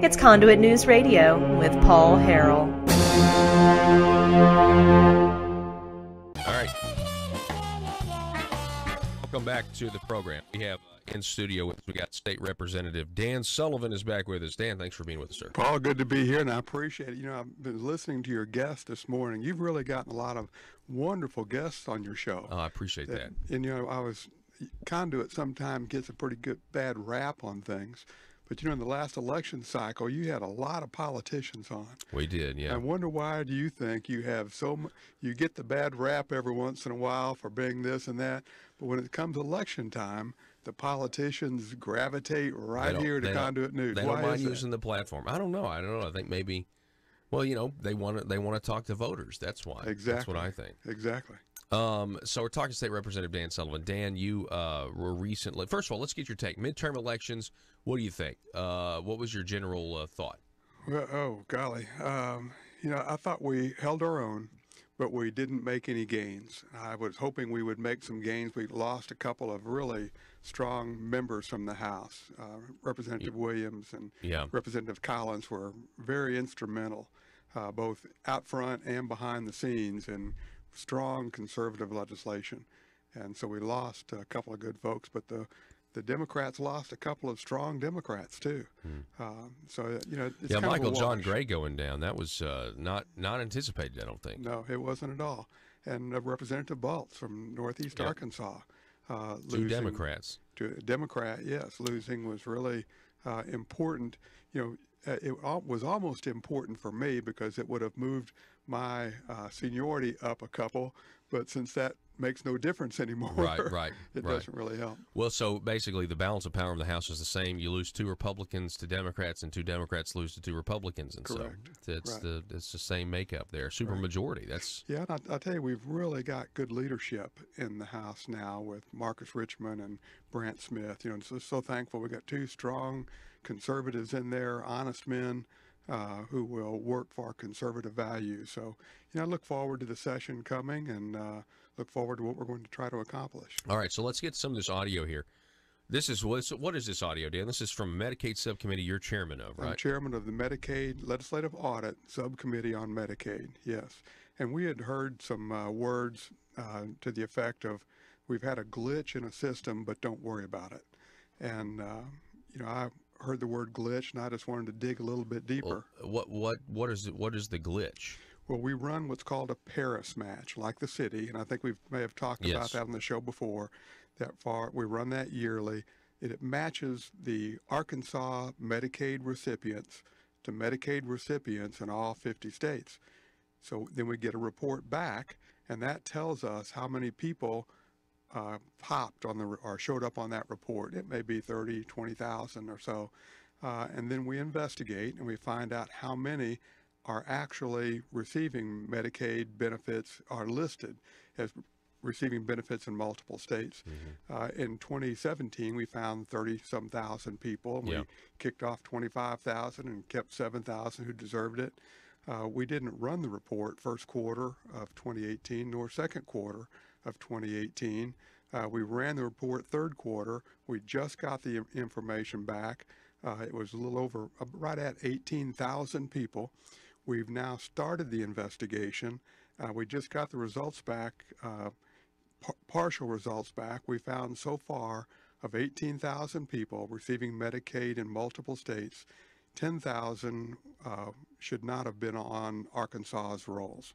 It's Conduit News Radio with Paul Harrell. All right. Welcome back to the program. We have uh, in studio with we got State Representative Dan Sullivan is back with us. Dan, thanks for being with us, sir. Paul, good to be here, and I appreciate it. You know, I've been listening to your guests this morning. You've really gotten a lot of wonderful guests on your show. Oh, I appreciate that. And you know, I was conduit sometimes gets a pretty good bad rap on things. But you know, in the last election cycle, you had a lot of politicians on. We did, yeah. I wonder why do you think you have so m- you get the bad rap every once in a while for being this and that, but when it comes election time, the politicians gravitate right here to Conduit News. They why don't mind using the platform. I don't know. I don't know. I think maybe, well, you know, they want to they want to talk to voters. That's why. Exactly. That's what I think. Exactly. Um, so we're talking to State Representative Dan Sullivan. Dan, you uh, were recently. First of all, let's get your take. Midterm elections. What do you think? Uh, what was your general uh, thought? Well, oh golly, um, you know, I thought we held our own, but we didn't make any gains. I was hoping we would make some gains. We lost a couple of really strong members from the House. Uh, Representative Williams and Yeah. Representative Collins were very instrumental, uh, both out front and behind the scenes, in strong conservative legislation. And so we lost a couple of good folks, but the the Democrats lost a couple of strong Democrats too. Um, so you know, it's Hmm. yeah, kind of a Michael John. Gray going down. That was uh, not not anticipated. I don't think. No, it wasn't at all. And uh, Representative Baltz from Northeast Yep. Arkansas, uh, Two Democrats. to a Democrat, yes, losing was really uh, important. You know, uh, it was almost important for me because it would have moved my uh, seniority up a couple. But since that makes no difference anymore, Right, right, it right. doesn't really help. Well, so basically, the balance of power in the House is the same. You lose two Republicans to Democrats, and two Democrats lose to two Republicans, and Correct. so it's Right. the it's the same makeup there. Super majority. That's Yeah, and I, I tell you, we've really got good leadership in the House now with Marcus Richmond and Brandt Smith. You know, and so so thankful we got two strong conservatives in there, honest men uh, who will work for conservative values. So, you know, I look forward to the session coming and uh, look forward to what we're going to try to accomplish. all right. So let's get some of this audio here. This is what what is this audio, Dan? This is from Medicaid subcommittee you're chairman of, I'm right? chairman of the Medicaid Legislative Audit Subcommittee on Medicaid, yes. And we had heard some uh, words uh, to the effect of, we've had a glitch in a system, but don't worry about it. And, uh, you know, I heard the word glitch and I just wanted to dig a little bit deeper. Well, what what what is it? What is the glitch? Well, we run what's called a Paris match, like the city, and I think we may have talked about that on the show before. That far, we run that yearly. It, it matches the Arkansas Medicaid recipients to Medicaid recipients in all 50 states. So then we get a report back, and that tells us how many people uh, popped on the or showed up on that report. It may be 30, 20,000 or so. Uh, and then we investigate and we find out how many are actually receiving Medicaid benefits, are listed as receiving benefits in multiple states. Uh, in 2017, we found 30 some thousand people. and. We kicked off 25,000 and kept 7,000 who deserved it. Uh, we didn't run the report first quarter of 2018 nor second quarter of 2018. Uh, we ran the report third quarter. We just got the information back. Uh, it was a little over, uh, right at 18,000 people. We've now started the investigation. Uh, we just got the results back, uh, par- partial results back. We found so far of 18,000 people receiving Medicaid in multiple states, 10,000 uh, should not have been on Arkansas's rolls.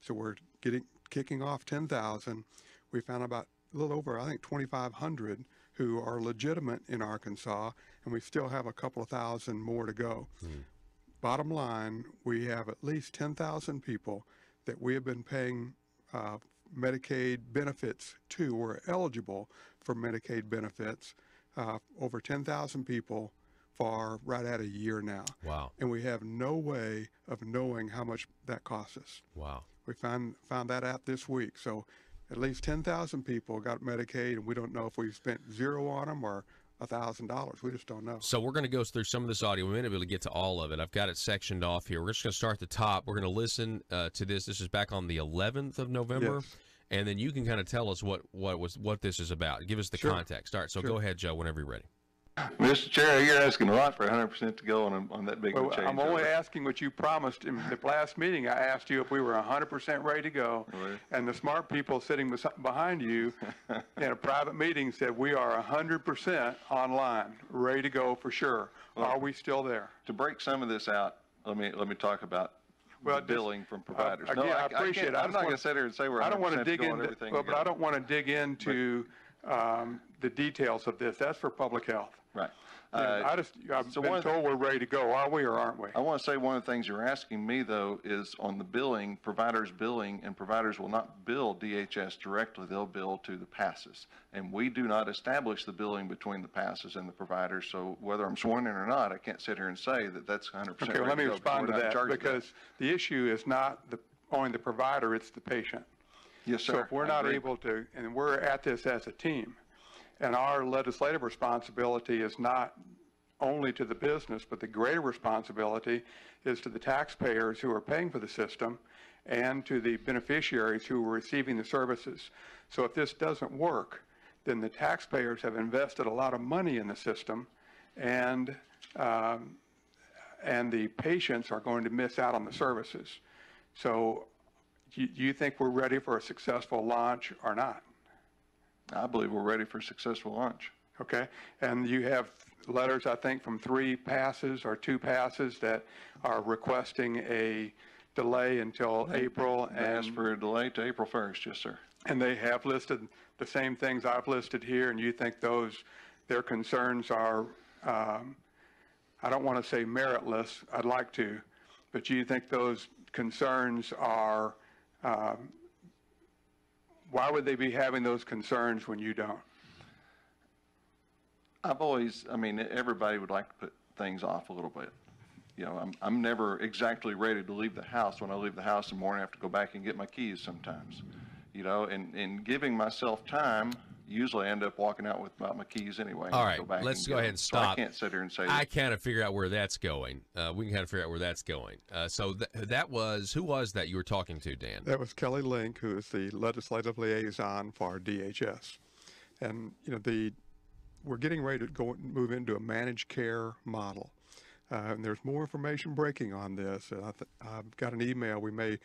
So we're getting kicking off 10,000. We found about a little over, I think, 2,500 who are legitimate in Arkansas, and we still have a couple of thousand more to go. Bottom line, we have at least 10,000 people that we have been paying uh, Medicaid benefits to or eligible for Medicaid benefits. Uh, over 10,000 people for right at a year now. Wow. And we have no way of knowing how much that costs us. Wow. We found found that out this week. So at least 10,000 people got Medicaid, and we don't know if we spent zero on them or $1,000. We just don't know. So we're going to go through some of this audio. We may not be able to get to all of it. I've got it sectioned off here. We're just going to start at the top. We're going to listen uh, to this. This is back on the 11th of November, Yes. and then you can kind of tell us what what was what this is about. Give us the Sure. context. All right. So Sure. go ahead, Joe, whenever you're ready. Mr. Chair, you're asking a lot for 100% to go on, a- on that big of a Well, change. I'm only asking what you promised. In the last meeting, I asked you if we were 100% ready to go. Right. And the smart people sitting behind you in a private meeting said, we are 100% online, ready to go for sure. Are we still there? To break some of this out, let me, let me talk about Well, the just- billing from providers. Uh, No, Again, I can't- appreciate it. I I'm just not going wanna- to sit here and say we're I don't want to 100% dig to go on into, everything. well, but. I don't want to dig into um, the details of this. That's for public health. Right. Uh, I just, I've so been of the- told we're ready to go. Are we or aren't we? I want to say one of the things you're asking me, though, is on the billing, providers billing, and providers will not bill DHS directly, they'll bill to the PASSEs. And we do not establish the billing between the PASSEs and the providers, so whether I'm sworn in or not, I can't sit here and say that that's 100% Okay, well, let me go, because respond to we're not in that, charge of because the issue is not the, only the provider, it's the patient. Yes, sir. So if we're I not agree. able to, and we're at this as a team, and our legislative responsibility is not only to the business, but the greater responsibility is to the taxpayers who are paying for the system and to the beneficiaries who are receiving the services. So if this doesn't work, then the taxpayers have invested a lot of money in the system, and, um, and the patients are going to miss out on the services. So do you- do you think we're ready for a successful launch or not? I believe we're ready for a successful launch. Okay? And you have letters, I think, from three PASSEs or two PASSEs that are requesting a delay until April. Asked And, for a delay to April 1st, yes, sir. and they have listed the same things I've listed here, and you think those, their concerns are, um, I don't want to say meritless, I'd like to, but you think those concerns are, um, why would they be having those concerns when you don't? I've always, I mean, everybody would like to put things off a little bit. You know, I'm, I'm never exactly ready to leave the house. When I leave the house in the morning, I have to go back and get my keys sometimes. You know, and, and giving myself time, usually end up walking out without my keys anyway. All I right, go back let's go get ahead them. and So I can't sit here and say, I that- kind of figure out where that's going. Uh, we can kind of figure out where that's going. Uh, so th- that was who was that you were talking to, Dan? That was Kelly Link, who is the legislative liaison for DHS. And, you know, the, we're getting ready to go, move into a managed care model. Uh, and there's more information breaking on this. And I th- I've got an email we may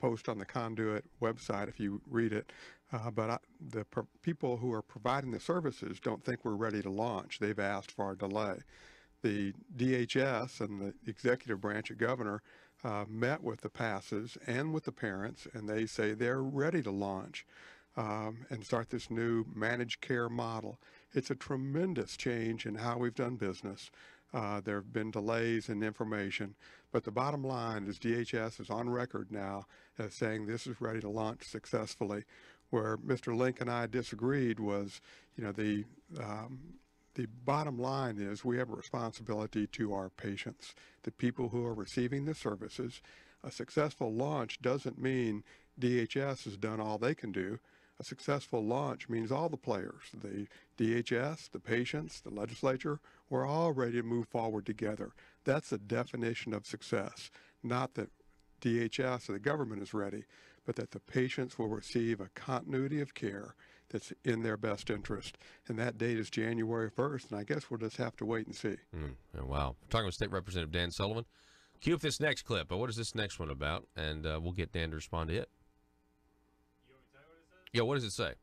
post on the Conduit website if you read it. Uh, but I, the people who are providing the services don't think we're ready to launch. They've asked for a delay. The DHS and the executive branch of governor uh, met with the PASSEs and with the parents, and they say they're ready to launch um, and start this new managed care model. It's a tremendous change in how we've done business. Uh, there have been delays in information, but the bottom line is DHS is on record now as saying this is ready to launch successfully. Where Mr. Link and I disagreed was, you know, the um, the bottom line is we have a responsibility to our patients, the people who are receiving the services. A successful launch doesn't mean DHS has done all they can do. A successful launch means all the players, the DHS, the patients, the legislature, we're all ready to move forward together. That's the definition of success. Not that DHS or the government is ready, but that the patients will receive a continuity of care that's in their best interest. And that date is January 1st, and I guess we'll just have to wait and see. Mm, wow. talking with State Representative Dan Sullivan. Cue up this next clip. But what is this next one about? And uh, we'll get Dan to respond to it. Yeah, what does it say?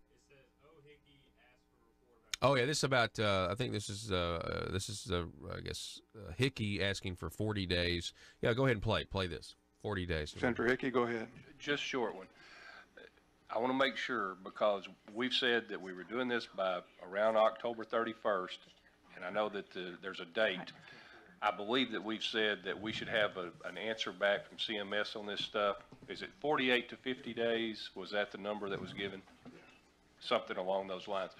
Oh yeah, this is about. Uh, I think this is. Uh, this is. Uh, I guess uh, Hickey asking for 40 days. Yeah, go ahead and play. Play this. 40 days. Senator Hickey, go ahead. just short one. I want to make sure, because we've said that we were doing this by around October 31st, and I know that the- there's a date. I believe that we've said that we should have a, an answer back from CMS on this stuff. Is it 48 to 50 days? Was that the number that was given? Something along those lines.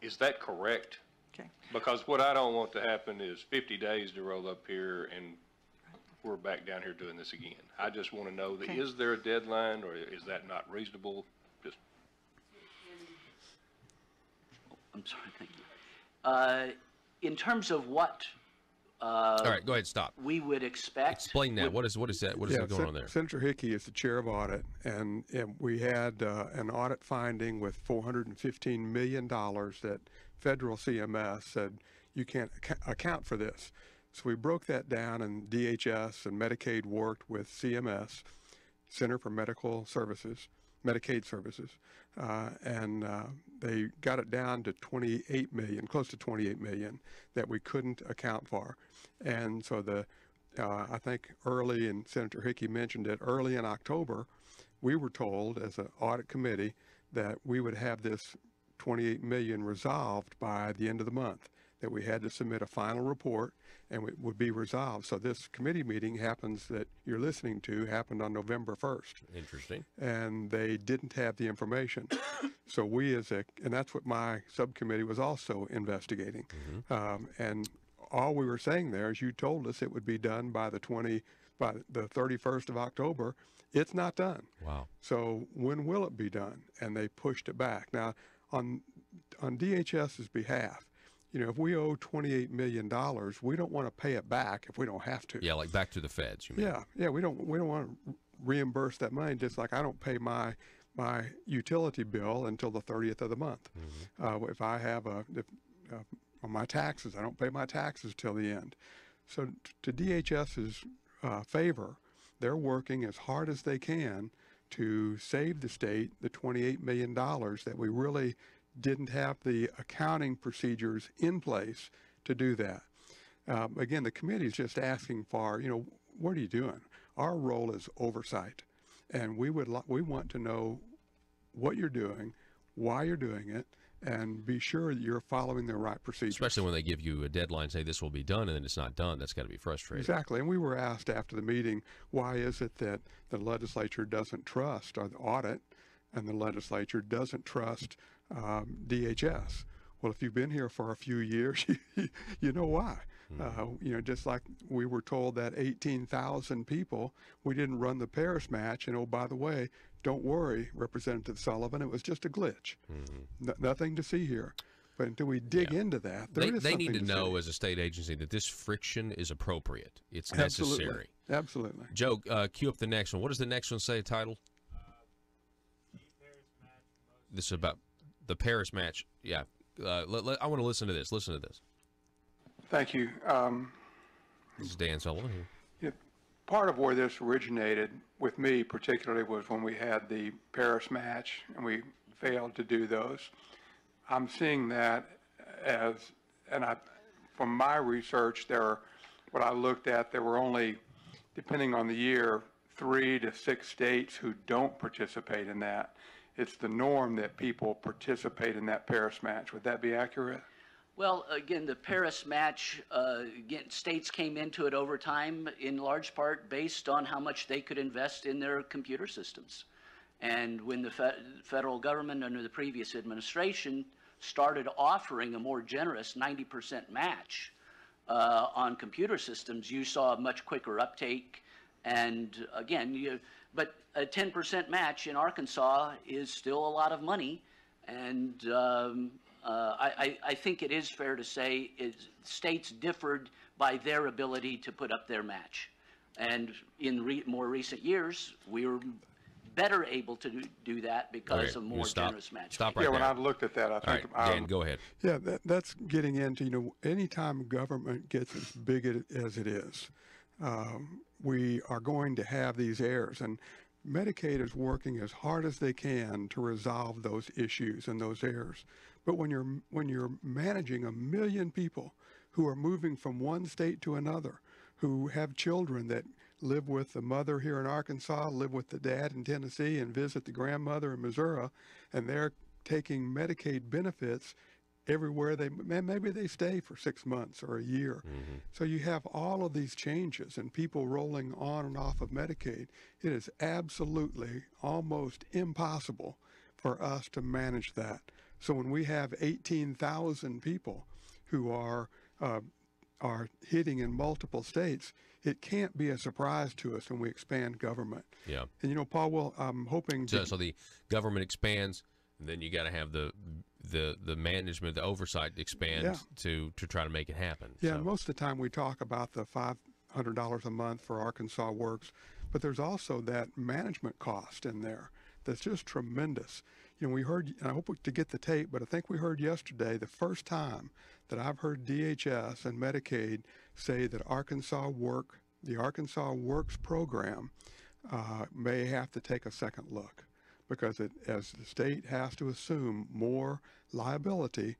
Is that correct? Okay. Because what I don't want to happen is 50 days to roll up here and we're back down here doing this again. I just want to know, that Okay. is there a deadline or is that not reasonable? Just, I'm sorry, thank you. Uh, In terms of what uh, All right, go ahead. Stop. we would expect. Explain that. would- What is what is that? What is that going Sen- on there? Senator Hickey is the chair of audit, and, and we had uh, an audit finding with $415 million that federal CMS said you can't acc- account for this. So we broke that down, and DHS and Medicaid worked with CMS, Center for Medical Services, Medicaid Services, uh, and uh, they got it down to 28 million, close to 28 million, that we couldn't account for. And so the, uh, I think early, and Senator Hickey mentioned it, early in October, we were told as an audit committee that we would have this 28 million resolved by the end of the month, that we had to submit a final report and it would be resolved. So this committee meeting happens that you're listening to happened on November 1st Interesting. and they didn't have the information. so we as a, and that's what my subcommittee was also investigating. Um, and all we were saying there is you told us it would be done by the 20, by the 31st of October. It's not done. Wow. So when will it be done? And they pushed it back. Now, on on DHS's behalf, you know, if we owe 28 million dollars, we don't want to pay it back if we don't have to. Yeah, like back to the feds. You mean? Yeah, yeah, we don't we don't want to reimburse that money. Just like I don't pay my my utility bill until the thirtieth of the month. Uh, if I have a if, uh, on my taxes, I don't pay my taxes till the end. So t- to DHS's uh, favor, they're working as hard as they can to save the state the twenty-eight million dollars that we really didn't have the accounting procedures in place to do that. Um, again, the committee is just asking for, you know, what are you doing? Our role is oversight, and we would we want to know what you're doing, why you're doing it, and be sure that you're following the right procedures. Especially when they give you a deadline, say this will be done, and then it's not done. That's got to be frustrating. Exactly. And we were asked after the meeting, why is it that the legislature doesn't trust or the audit and the legislature doesn't trust um, DHS? Well, if you've been here for a few years, you, you know why. Uh, you know, just like we were told that 18,000 people, we didn't run the Paris match. And oh, by the way, don't worry, Representative Sullivan, it was just a glitch. No- nothing to see here. But until we dig into that, there They, is they need to something know see. as a state agency that this friction is appropriate. It's Absolutely. necessary. Absolutely. Joe, uh, cue up the next one. What does the next one say? Title? This is about the Paris match. Yeah. Uh, let, let- I want to listen to this. Listen to this. Thank you. Um, This is Dan Sullivan here. Yeah, part of where this originated with me particularly was when we had the Paris match and we failed to do those. I'm seeing that as, and I, from my research, there are, what I looked at, there were only, depending on the year, three to six states who don't participate in that. It's the norm that people participate in that Paris match. Would that be accurate? Well, again, the Paris match, uh, again, states came into it over time in large part based on how much they could invest in their computer systems. And when the fe- federal government under the previous administration started offering a more generous 90% match uh, on computer systems, you saw a much quicker uptake. And again, you, but a 10% match in Arkansas is still a lot of money. And um, uh, I, I I think it is fair to say states differed by their ability to put up their match. And in re- more recent years, we were better able to do, do that because Okay, of you more stop. generous match. Stop right Yeah, when. I've looked at that, I All right, think. Dan, um, go ahead. Yeah, that, that's getting into, you know, anytime government gets as big as it is, um, we are going to have these errors. And Medicaid is working as hard as they can to resolve those issues and those errors. But when you're, when you're managing a million people who are moving from one state to another, who have children that live with the mother here in Arkansas, live with the dad in Tennessee, and visit the grandmother in Missouri, and they're taking Medicaid benefits everywhere they maybe they stay for six months or a year. So you have all of these changes and people rolling on and off of Medicaid. It is absolutely almost impossible for us to manage that. So when we have 18,000 people who are uh, are hitting in multiple states, it can't be a surprise to us when we expand government. Yeah. And you know, Paul, well, I'm hoping So, so the government expands, and then you got to have the the the management, the oversight expand Yeah. to to try to make it happen. Yeah, So- most of the time we talk about the five hundred dollars a month for Arkansas Works, but there's also that management cost in there that's just tremendous. You know, we heard, and I hope to get the tape, but I think we heard yesterday the first time that I've heard DHS and Medicaid say that Arkansas Work, the Arkansas Works program, uh, may have to take a second look because it, as the state has to assume more liability,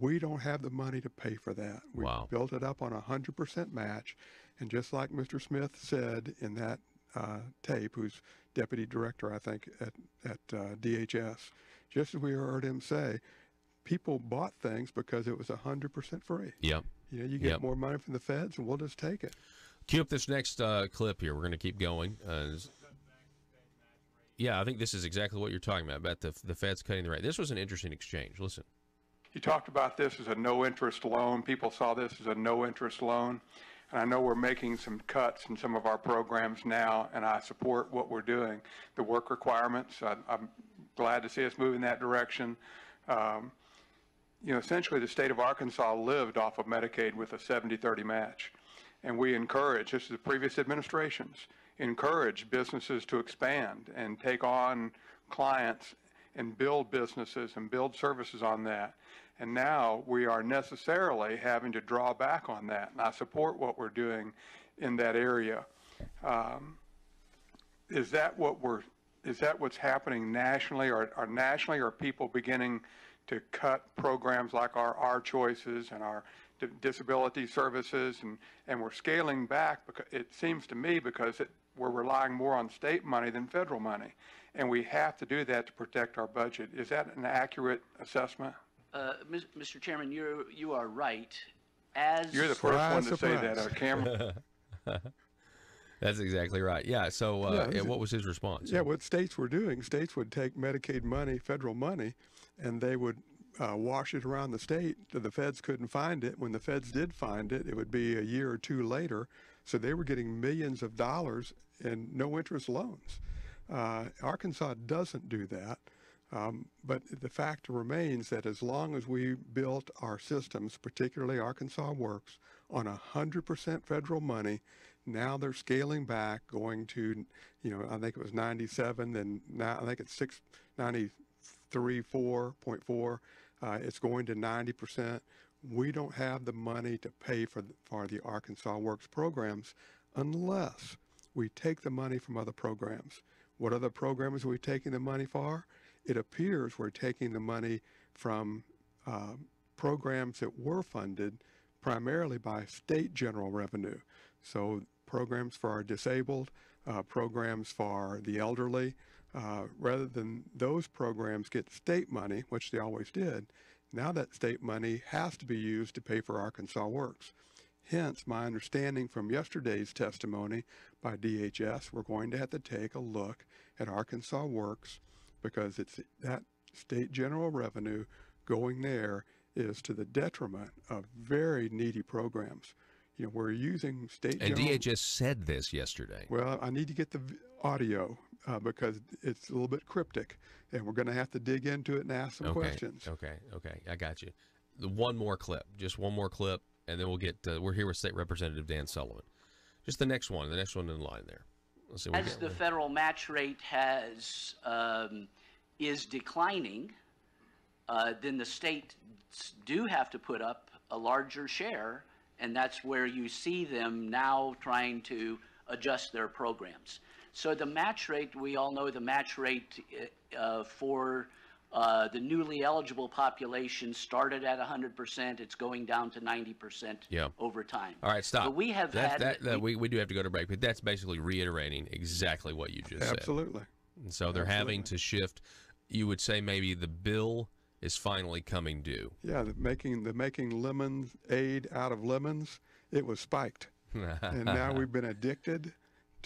we don't have the money to pay for that. We Wow. built it up on a hundred percent match, and just like Mr. Smith said in that uh, tape, who's deputy director, I think, at at uh, DHS, just as we heard him say, people bought things because it was a hundred percent free. Yep. You know, you get Yep. more money from the feds, and we'll just take it. Cue up this next uh, clip here. We're going to keep going. Uh, yeah, I think this is exactly what you're talking about about the the Feds cutting the rate. This was an interesting exchange. Listen. You talked about this as a no-interest loan. People saw this as a no-interest loan. And I know we're making some cuts in some of our programs now, and I support what we're doing. The work requirements, I- I'm glad to see us move in that direction. Um, You know, essentially, the state of Arkansas lived off of Medicaid with a 70-30 match. And we encourage, just as the previous administrations, encourage businesses to expand and take on clients and build businesses and build services on that. And now we are necessarily having to draw back on that. And I support what we're doing in that area. Um, is that what we're, is that what's happening nationally? Or, or nationally, are people beginning to cut programs like our ARChoices and our disability services? And, and we're scaling back, because it seems to me, because it, we're relying more on state money than federal money. And we have to do that to protect our budget. Is that an accurate assessment? Uh, Mr. Chairman, you're, you are right. As. You're the first one to say that, surprise. camera. That's exactly right. Yeah. So, uh, Yeah, yeah, what was his response? Yeah, what states were doing, states would take Medicaid money, federal money, and they would uh, wash it around the state. so The feds couldn't find it. When the feds did find it, it would be a year or two later. So they were getting millions of dollars in no interest loans. Uh, Arkansas doesn't do that. Um, but the fact remains that as long as we built our systems, particularly Arkansas Works, on 100% federal money, now they're scaling back, going to, you know, I think it was 97, then now I think it's 6, 93, 4.4. Uh, it's going to 90%. We don't have the money to pay for the, for the Arkansas Works programs unless we take the money from other programs. What other programs are we taking the money for? It appears we're taking the money from uh, programs that were funded primarily by state general revenue. So programs for our disabled, uh, programs for the elderly, uh, rather than those programs get state money, which they always did, now that state money has to be used to pay for Arkansas Works. Hence, my understanding from yesterday's testimony by DHS, we're going to have to take a look at Arkansas Works because it's that state general revenue going there is to the detriment of very needy programs. You know, we're using state And general. DHS said this yesterday. Well, I need to get the audio uh, because it's a little bit cryptic, and we're going to have to dig into it and ask some okay. questions. Okay. Okay. I got you. The one more clip, just one more clip, and then we'll get. Uh, we're here with State Representative Dan Sullivan. Just the next one, the next one in line there. Let's see. what As got. the federal match rate has, um, is declining, uh, then the states do have to put up a larger share, and that's where you see them now trying to adjust their programs. So the match rate, we all know the match rate uh, for uh, the newly eligible population started at 100%. It's going down to 90% Yeah. over time. All right, stop. But we have that, had that, that we, we do have to go to break, but that's basically reiterating exactly what you just said. Absolutely. And so they're having to shift. You would say maybe the bill is finally coming due. Yeah, the making the making lemon aid out of lemons, it was spiked, and now we've been addicted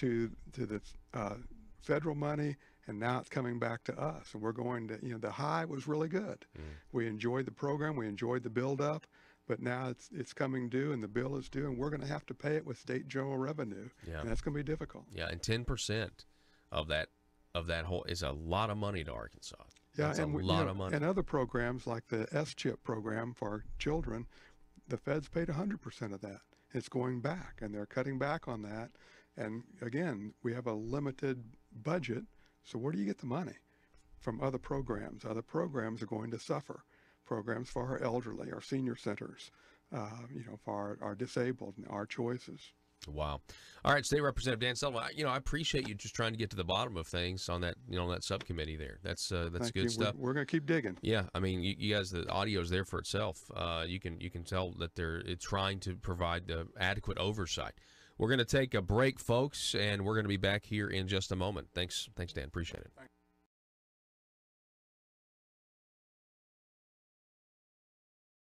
to to the uh, federal money, and now it's coming back to us, and we're going to you know the high was really good. We enjoyed the program, we enjoyed the build up, but now it's it's coming due, and the bill is due, and we're going to have to pay it with state general revenue, Yeah. and that's going to be difficult. Yeah, and ten percent of that of that whole is a lot of money to Arkansas. Yeah, That's and a we- you lot know, of money. And other programs like the S-chip program for children, the feds paid 100% of that. It's going back, and they're cutting back on that. And again, we have a limited budget, so where do you get the money? From other programs. Other programs are going to suffer. Programs for our elderly, our senior centers, uh, you know, for our, our disabled, and our choices. Wow. All right, State Representative Dan Sullivan. You know, I appreciate you just trying to get to the bottom of things on that, you know, on that subcommittee there. That's uh, that's Thank good you. stuff. We're, we're going to keep digging. Yeah, I mean, you, you guys, the audio is there for itself. Uh, you can you can tell that they're it's trying to provide uh, adequate oversight. We're going to take a break, folks, and we're going to be back here in just a moment. Thanks, thanks, Dan. Appreciate it.